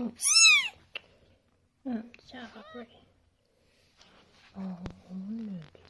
Oh sorry. Oh, look.